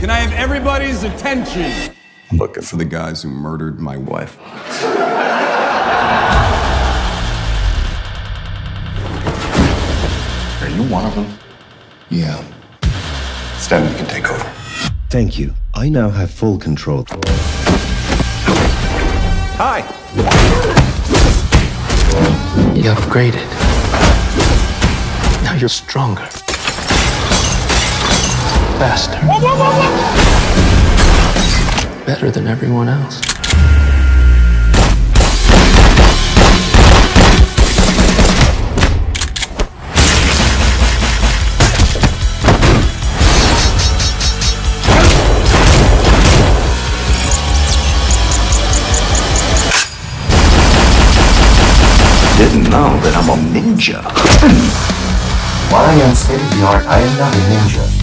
Can I have everybody's attention? I'm looking for the guys who murdered my wife. Are you one of them? Yeah. Stem, you can take over. Thank you. I now have full control. Hi. You upgraded. Now you're stronger. Faster. Better than everyone else. Didn't know that I'm a ninja. While I am state of the art, I am not a ninja.